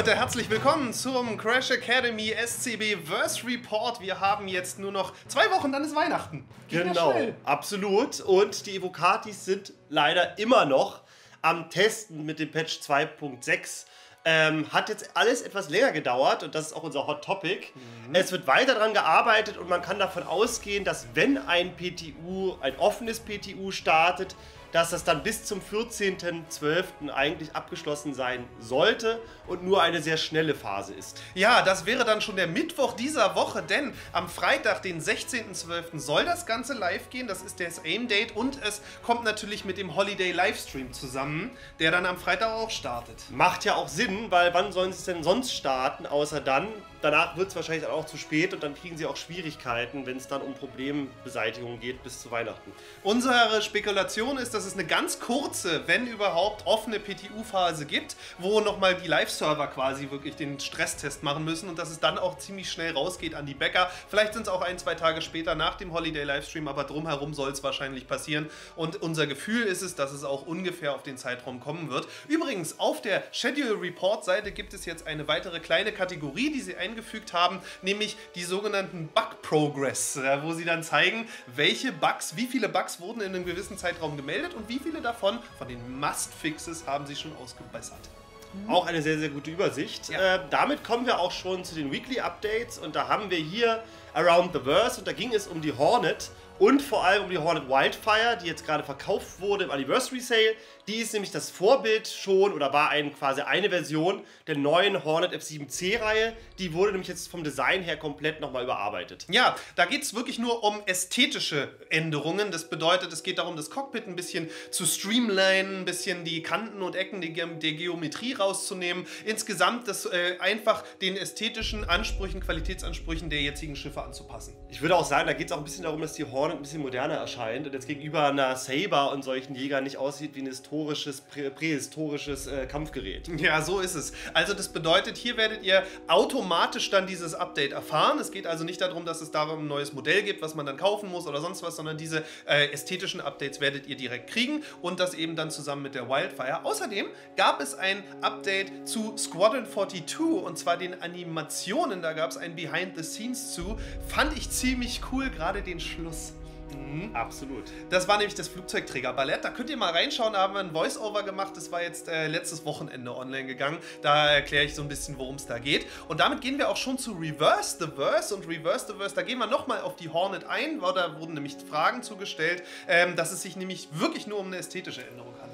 Leute, herzlich willkommen zum Crash Academy SCB Verse Report. Wir haben jetzt nur noch zwei Wochen, dann ist Weihnachten. Geht genau, absolut. Und die Evocatis sind leider immer noch am Testen mit dem Patch 2.6. Ähm, hat jetzt alles etwas länger gedauert und das ist auch unser Hot Topic. Mhm. Es wird weiter daran gearbeitet und man kann davon ausgehen, dass wenn ein PTU, ein offenes PTU startet, dass das dann bis zum 14.12. eigentlich abgeschlossen sein sollte und nur eine sehr schnelle Phase ist. Ja, das wäre dann schon der Mittwoch dieser Woche, denn am Freitag, den 16.12. soll das Ganze live gehen. Das ist das Aim-Date und es kommt natürlich mit dem Holiday-Livestream zusammen, der dann am Freitag auch startet. Macht ja auch Sinn, weil wann sollen sie es denn sonst starten, außer dann, danach wird es wahrscheinlich auch zu spät und dann kriegen sie auch Schwierigkeiten, wenn es dann um Problembeseitigung geht bis zu Weihnachten. Unsere Spekulation ist, dass es eine ganz kurze, wenn überhaupt, offene PTU-Phase gibt, wo nochmal die Live-Server quasi wirklich den Stresstest machen müssen und dass es dann auch ziemlich schnell rausgeht an die Bäcker. Vielleicht sind es auch ein, zwei Tage später nach dem Holiday-Livestream, aber drumherum soll es wahrscheinlich passieren. Und unser Gefühl ist es, dass es auch ungefähr auf den Zeitraum kommen wird. Übrigens, auf der Schedule Report-Seite gibt es jetzt eine weitere kleine Kategorie, die sie ein eingefügt haben, nämlich die sogenannten Bug Progress, wo sie dann zeigen, welche Bugs, wie viele Bugs wurden in einem gewissen Zeitraum gemeldet und wie viele davon von den Must-Fixes haben sie schon ausgebessert. Mhm. Auch eine sehr, sehr gute Übersicht. Ja. Äh, damit kommen wir auch schon zu den Weekly Updates und da haben wir hier Around the Verse und da ging es um die Hornet und vor allem um die Hornet Wildfire, die jetzt gerade verkauft wurde im Anniversary Sale. Die ist nämlich das Vorbild schon oder war ein, quasi eine Version der neuen Hornet F7C-Reihe. Die wurde nämlich jetzt vom Design her komplett nochmal überarbeitet. Ja, da geht es wirklich nur um ästhetische Änderungen. Das bedeutet, es geht darum, das Cockpit ein bisschen zu streamlinen, ein bisschen die Kanten und Ecken der, der Geometrie rauszunehmen. Insgesamt das äh, einfach den ästhetischen Ansprüchen, Qualitätsansprüchen der jetzigen Schiffe anzupassen. Ich würde auch sagen, da geht es auch ein bisschen darum, dass die Hornet Hornet ein bisschen moderner erscheint und jetzt gegenüber einer Saber und solchen Jägern nicht aussieht wie ein historisches, prä prähistorisches äh, Kampfgerät. Ja, so ist es. Also das bedeutet, hier werdet ihr automatisch dann dieses Update erfahren. Es geht also nicht darum, dass es darum ein neues Modell gibt, was man dann kaufen muss oder sonst was, sondern diese äh, ästhetischen Updates werdet ihr direkt kriegen und das eben dann zusammen mit der Wildfire. Außerdem gab es ein Update zu Squadron 42 und zwar den Animationen. Da gab es ein Behind the Scenes zu. Fand ich ziemlich cool, gerade den Schluss. Mhm. Absolut. Das war nämlich das Flugzeugträgerballett. Da könnt ihr mal reinschauen. Da haben wir ein Voice-Over gemacht. Das war jetzt äh, letztes Wochenende online gegangen. Da erkläre ich so ein bisschen, worum es da geht. Und damit gehen wir auch schon zu Reverse the Verse. Und Reverse the Verse, da gehen wir nochmal auf die Hornet ein. Da wurden nämlich Fragen zugestellt, ähm, dass es sich nämlich wirklich nur um eine ästhetische Änderung handelt.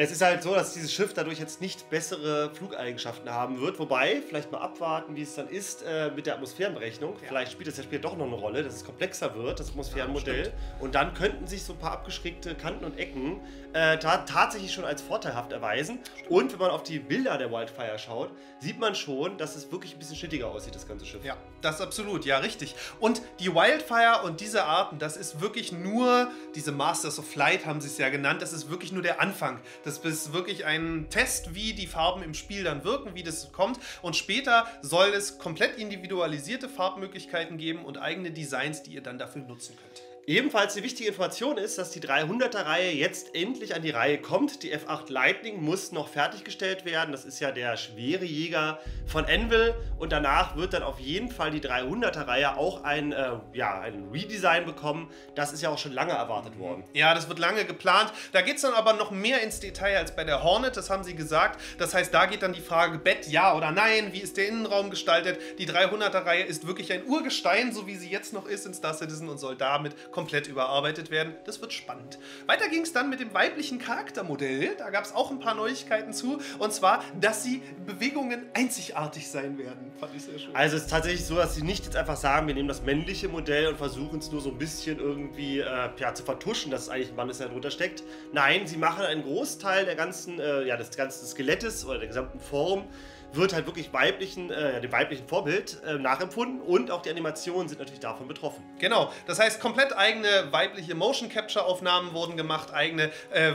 Es ist halt so, dass dieses Schiff dadurch jetzt nicht bessere Flugeigenschaften haben wird. Wobei, vielleicht mal abwarten, wie es dann ist äh, mit der Atmosphärenberechnung. Ja. Vielleicht spielt das ja später doch noch eine Rolle, dass es komplexer wird, das Atmosphärenmodell. Ja, und dann könnten sich so ein paar abgeschrägte Kanten und Ecken äh, ta tatsächlich schon als vorteilhaft erweisen. Stimmt. Und wenn man auf die Bilder der Wildfire schaut, sieht man schon, dass es wirklich ein bisschen schnittiger aussieht, das ganze Schiff. Ja, das absolut, ja, richtig. Und die Wildfire und diese Arten, das ist wirklich nur, diese Masters of Flight haben sie es ja genannt, das ist wirklich nur der Anfang. Das ist wirklich ein Test, wie die Farben im Spiel dann wirken, wie das kommt. Und später soll es komplett individualisierte Farbmöglichkeiten geben und eigene Designs, die ihr dann dafür nutzen könnt. Ebenfalls eine wichtige Information ist, dass die 300er-Reihe jetzt endlich an die Reihe kommt. Die F8 Lightning muss noch fertiggestellt werden. Das ist ja der schwere Jäger von Anvil. Und danach wird dann auf jeden Fall die 300er-Reihe auch ein, äh, ja, ein Redesign bekommen. Das ist ja auch schon lange erwartet worden. Ja, das wird lange geplant. Da geht es dann aber noch mehr ins Detail als bei der Hornet. Das haben sie gesagt. Das heißt, da geht dann die Frage Bett, ja oder nein. Wie ist der Innenraum gestaltet? Die 300er-Reihe ist wirklich ein Urgestein, so wie sie jetzt noch ist in Star Citizen und soll damit komplett überarbeitet werden. Das wird spannend. Weiter ging es dann mit dem weiblichen Charaktermodell. Da gab es auch ein paar Neuigkeiten zu. Und zwar, dass sie Bewegungen einzigartig sein werden. Fand ich sehr schön. Also es ist tatsächlich so, dass sie nicht jetzt einfach sagen, wir nehmen das männliche Modell und versuchen es nur so ein bisschen irgendwie äh, ja, zu vertuschen, dass es eigentlich ein Mann ist, der drunter steckt. Nein, sie machen einen Großteil der ganzen, äh, ja, des ganzen Skelettes oder der gesamten Form wird halt wirklich weiblichen, äh, dem weiblichen Vorbild äh, nachempfunden und auch die Animationen sind natürlich davon betroffen. Genau, das heißt, komplett eigene weibliche Motion Capture Aufnahmen wurden gemacht, eigene äh,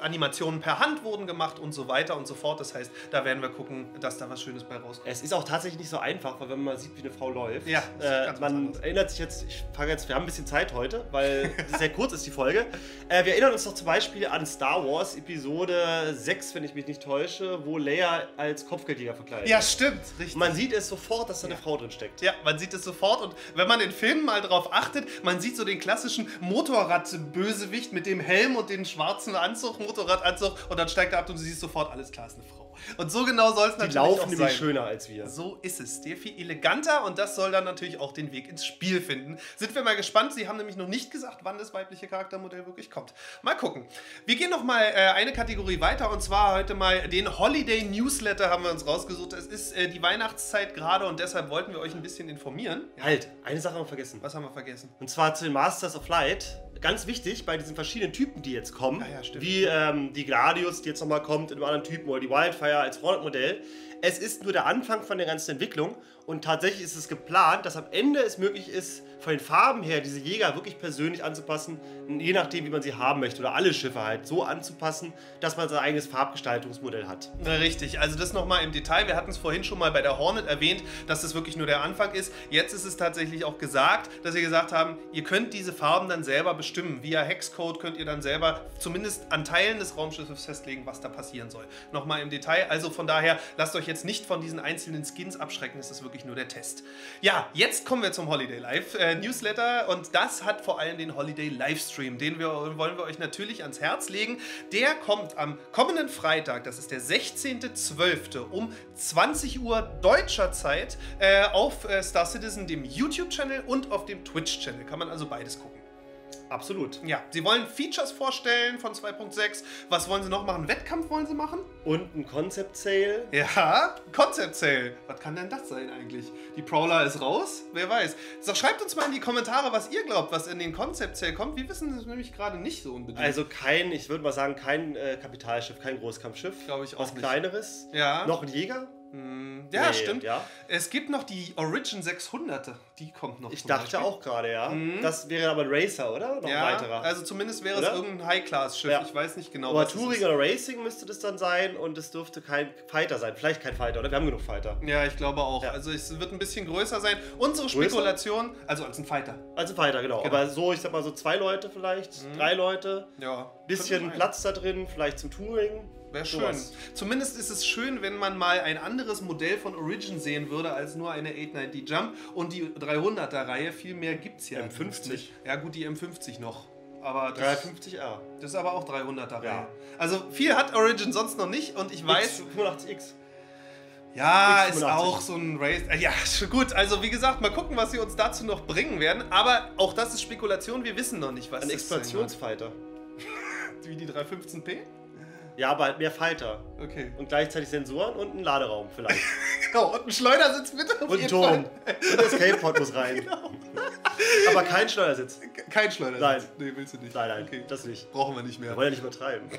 Animationen per Hand wurden gemacht und so weiter und so fort. Das heißt, da werden wir gucken, dass da was Schönes bei rauskommt. Es ist auch tatsächlich nicht so einfach, weil wenn man mal sieht, wie eine Frau läuft, ja, äh, man erinnert sich jetzt, ich fange jetzt, wir haben ein bisschen Zeit heute, weil sehr kurz ist die Folge. Äh, wir erinnern uns doch zum Beispiel an Star Wars Episode 6, wenn ich mich nicht täusche, wo Leia als Kopfgeldjäger Stahlträger verkleidet. Ja, stimmt, richtig. Man sieht es sofort, dass da eine Frau drin steckt. Ja, man sieht es sofort und wenn man den Film mal drauf achtet, man sieht so den klassischen Motorradbösewicht mit dem Helm und dem schwarzen Anzug, Motorradanzug und dann steigt er ab und du siehst sofort, alles klar, ist eine Frau. Und so genau soll es Die natürlich laufen auch nämlich sein. schöner als wir. So ist es. Der viel eleganter und das soll dann natürlich auch den Weg ins Spiel finden. Sind wir mal gespannt. Sie haben nämlich noch nicht gesagt, wann das weibliche Charaktermodell wirklich kommt. Mal gucken. Wir gehen noch mal äh, eine Kategorie weiter und zwar heute mal den Holiday Newsletter haben wir uns rausgesucht. Es ist äh, die Weihnachtszeit gerade und deshalb wollten wir euch ein bisschen informieren. Ja, Halt, eine Sache haben wir vergessen. was haben wir vergessen? Und zwar zu den Masters of Light. Ganz wichtig bei diesen verschiedenen Typen, die jetzt kommen, ja, stimmt. wie ähm, die Gladius, die jetzt nochmal kommt in einem anderen Typen, oder die Wildfire als Frontmodell. Es ist nur der Anfang von der ganzen Entwicklung und tatsächlich ist es geplant, dass am Ende es möglich ist, von den Farben her diese Jäger wirklich persönlich anzupassen, je nachdem, wie man sie haben möchte, oder alle Schiffe halt so anzupassen, dass man sein eigenes Farbgestaltungsmodell hat. Na, Richtig, also das nochmal im Detail. Wir hatten es vorhin schon mal bei der Hornet erwähnt, dass das wirklich nur der Anfang ist. Jetzt ist es tatsächlich auch gesagt, dass sie gesagt haben, ihr könnt diese Farben dann selber bestimmen. Via Hexcode könnt ihr dann selber zumindest an Teilen des Raumschiffes festlegen, was da passieren soll. Nochmal im Detail. Also von daher, lasst euch jetzt nicht von diesen einzelnen Skins abschrecken. Es ist wirklich nur der Test. Ja, jetzt kommen wir zum Holiday Live äh, Newsletter und das hat vor allem den Holiday Livestream. Den wir, wollen wir euch natürlich ans Herz legen. Der kommt am kommenden Freitag, das ist der 16.12. um 20 Uhr deutscher Zeit äh, auf äh, Star Citizen, dem YouTube-Channel und auf dem Twitch-Channel. Kann man also beides gucken. Absolut. Ja, sie wollen Features vorstellen von 2.6. Was wollen sie noch machen? Wettkampf wollen sie machen? Und ein Concept Sale. Ja, Concept Sale. Was kann denn das sein eigentlich? Die Prowler ist raus? Wer weiß. So, schreibt uns mal in die Kommentare, was ihr glaubt, was in den Concept Sale kommt. Wir wissen es nämlich gerade nicht so unbedingt. Also kein, ich würde mal sagen, kein äh, Kapitalschiff, kein Großkampfschiff. Glaube ich auch Was nicht. kleineres. Ja. Noch ein Jäger? Hm, ja, Nee, stimmt. Ja. Es gibt noch die Origin 600. Die kommt noch. Ich dachte Beispiel. auch gerade, ja. Das wäre aber ein Racer, oder? Noch Ja, ein weiterer. also zumindest wäre Oder? es irgendein High-Class-Schiff. Ja. Ich weiß nicht genau, aber Touring oder Racing müsste das dann sein und es dürfte kein Fighter sein. Vielleicht kein Fighter, oder? Wir haben genug Fighter. Ja, ich glaube auch. Ja. Also es wird ein bisschen größer sein. Unsere Größer? Spekulation, also als ein Fighter. Also Fighter, genau. Genau. Mhm. Aber so, ich sag mal so zwei Leute vielleicht, drei Leute. Ja. Bisschen. Platz da drin, vielleicht zum Touring. Wäre schön. Sowas. Zumindest ist es schön, wenn man mal ein anderes Modell von Origin sehen würde, als nur eine 890 Jump. Und die 300er-Reihe, viel mehr gibt es ja. M50. nicht. Ja, gut, die M50 noch. Aber das, 350R. das ist aber auch 300er-Reihe. Ja. Also viel hat Origin sonst noch nicht und ich weiß, 85X. Ja, ist X85. auch so ein Race. äh, Ja, gut. Also wie gesagt, mal gucken, was sie uns dazu noch bringen werden. Aber auch das ist Spekulation. Wir wissen noch nicht, was Ein Expansionsfighter. Wie die 315p? Ja, aber halt mehr Fighter. Okay. Und gleichzeitig Sensoren und einen Laderaum vielleicht. Genau, und ein Schleudersitz bitte. auf Und ein jeden Turm. Fall. Und der Escape-Pod muss rein. Genau. Aber kein Steuersitz. Kein Schleudersitz. Nein. Nee, willst du nicht. Nein, nein, Okay. das nicht. Brauchen wir nicht mehr. Wir wollen ja nicht übertreiben.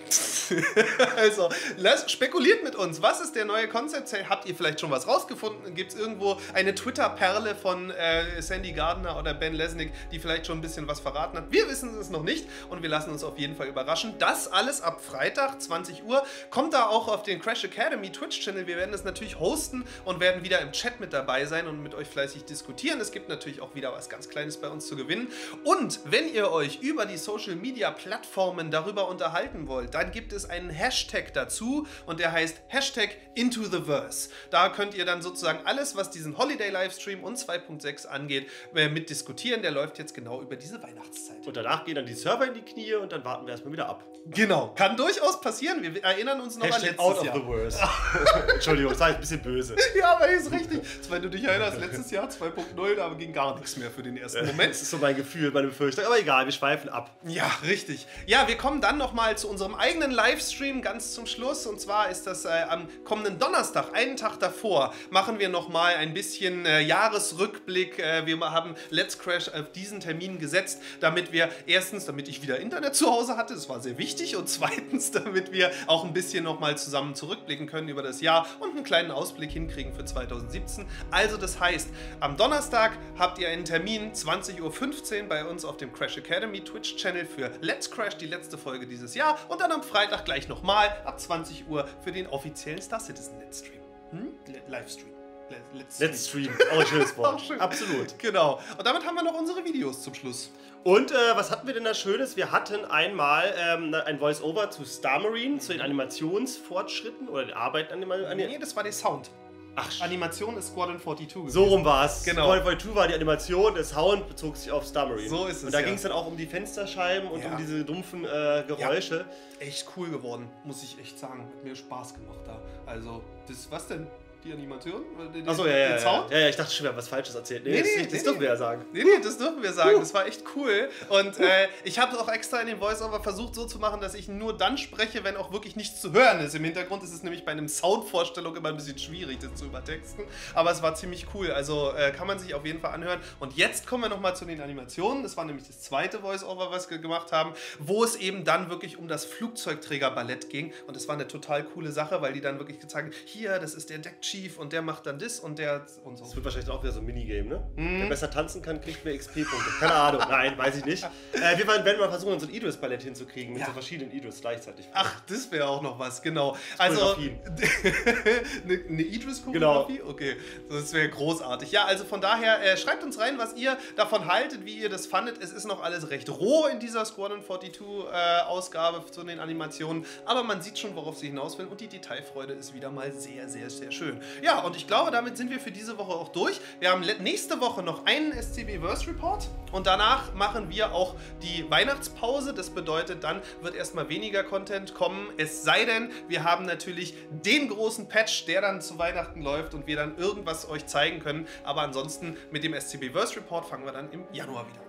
Also, lasst, spekuliert mit uns. Was ist der neue Sale? Habt ihr vielleicht schon was rausgefunden? Gibt es irgendwo eine Twitter-Perle von äh, Sandy Gardner oder Ben Lesnick, die vielleicht schon ein bisschen was verraten hat? Wir wissen es noch nicht und wir lassen uns auf jeden Fall überraschen. Das alles ab Freitag, 20 Uhr. Kommt da auch auf den Crash Academy Twitch-Channel. Wir werden das natürlich hosten und werden wieder im Chat mit dabei sein und mit euch fleißig diskutieren. Es gibt natürlich auch wieder was ganz Kleines bei uns zu gewinnen. Und wenn ihr euch über die Social Media Plattformen darüber unterhalten wollt, dann gibt es einen Hashtag dazu und der heißt Hashtag Into the Verse. Da könnt ihr dann sozusagen alles, was diesen Holiday Livestream und 2.6 angeht, äh, mit diskutieren. Der läuft jetzt genau über diese Weihnachtszeit. Und danach gehen dann die Server in die Knie und dann warten wir erstmal wieder ab. Genau, kann durchaus passieren. Wir erinnern uns noch an Hashtag letztes out of Jahr. the worst. Entschuldigung, das war jetzt ein bisschen böse. Ja, aber ist richtig. Wenn du dich erinnerst, letztes Jahr 2.0, da ging gar nichts mehr für den ersten Moment. Das ist so mein Gefühl, meine Befürchtung. Aber egal, wir schweifen ab. Ja, richtig. Ja, wir kommen dann nochmal zu unserem eigenen Livestream ganz zum Schluss. Und zwar ist das äh, am kommenden Donnerstag, einen Tag davor, machen wir nochmal ein bisschen äh, Jahresrückblick. Äh, wir haben Let's Crash auf diesen Termin gesetzt, damit wir erstens, damit ich wieder Internet zu Hause hatte, das war sehr wichtig. Und zweitens, damit wir auch ein bisschen nochmal zusammen zurückblicken können über das Jahr und einen kleinen Ausblick hinkriegen für 2017. Also das heißt, am Donnerstag habt ihr einen Termin, 20.15 Uhr bei uns auf dem Crash Academy Twitch-Channel für Let's Crash, die letzte Folge dieses Jahr. Und dann am Freitag gleich nochmal ab 20 Uhr für den offiziellen Star Citizen Let's Stream. Hm? Livestream. Le Let's, Let's stream. Auch ein schönes Wort. schön. Absolut. Genau. Und damit haben wir noch unsere Videos zum Schluss. Und äh, was hatten wir denn da Schönes? Wir hatten einmal ähm, ein Voice-Over zu Star Marine, zu den Animationsfortschritten oder den Arbeiten an dem an Nee, das war der Sound. Ach, Animation ist Squadron 42 gewesen. so rum war es. Genau. Void Void 2 war die Animation, der Sound bezog sich auf Marine. So ist es, Und da ja. ging es dann auch um die Fensterscheiben und Ja. um diese dumpfen äh, Geräusche. Echt cool geworden, muss ich echt sagen. Hat mir Spaß gemacht da. Also, das, was denn? Die Animation? Den- Achso, ja, ja, den ja, Sound? ja. Ja, ich dachte schon, wir haben was Falsches erzählt. Nee, Nee, das, nee, das nee, dürfen nee. wir ja sagen. Nee, nee, das dürfen wir sagen. Das war echt cool. Und äh, ich habe auch extra in dem Voice-Over versucht, so zu machen, dass ich nur dann spreche, wenn auch wirklich nichts zu hören ist. Im Hintergrund ist es nämlich bei einem Soundvorstellung immer ein bisschen schwierig, das zu übertexten. Aber es war ziemlich cool. Also äh, kann man sich auf jeden Fall anhören. Und jetzt kommen wir nochmal zu den Animationen. Das war nämlich das zweite Voice-Over, was wir gemacht haben, wo es eben dann wirklich um das Flugzeugträgerballett ging. Und das war eine total coole Sache, weil die dann wirklich gezeigt haben, hier, das ist der Deck Chief und der macht dann das und der und so. Das wird wahrscheinlich auch wieder so ein Minigame, ne? Mhm. Wer besser tanzen kann, kriegt mehr XP-Punkte. Keine Ahnung, nein, weiß ich nicht. Äh, wir werden mal versuchen, so ein Idris-Ballett hinzukriegen mit Ja. so verschiedenen Idris gleichzeitig. Ach, das wäre auch noch was, genau. Also, eine, eine Idris-Choreografie? Okay, das wäre großartig. Ja, also von daher, äh, schreibt uns rein, was ihr davon haltet, wie ihr das fandet. Es ist noch alles recht roh in dieser Squadron 42-Ausgabe zu den Animationen, aber man sieht schon, worauf sie hinaus will und die Detailfreude ist wieder mal sehr, sehr, sehr schön. Ja, und ich glaube, damit sind wir für diese Woche auch durch. Wir haben nächste Woche noch einen SCB Verse Report und danach machen wir auch die Weihnachtspause. Das bedeutet, dann wird erstmal weniger Content kommen. Es sei denn, wir haben natürlich den großen Patch, der dann zu Weihnachten läuft und wir dann irgendwas euch zeigen können. Aber ansonsten mit dem SCB Verse Report fangen wir dann im Januar wieder an.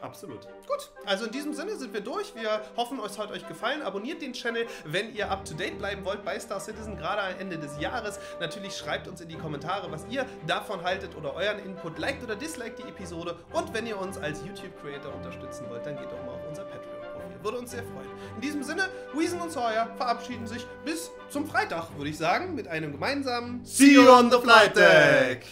Absolut. Gut, also in diesem Sinne sind wir durch. Wir hoffen, es hat euch gefallen. Abonniert den Channel, wenn ihr up to date bleiben wollt bei Star Citizen, gerade am Ende des Jahres. Natürlich schreibt uns in die Kommentare, was ihr davon haltet oder euren Input. Liked oder disliked die Episode. Und wenn ihr uns als YouTube-Creator unterstützen wollt, dann geht doch mal auf unser Patreon-Profil. Würde uns sehr freuen. In diesem Sinne, Weason und Sawyer verabschieden sich bis zum Freitag, würde ich sagen, mit einem gemeinsamen See you on the flight deck!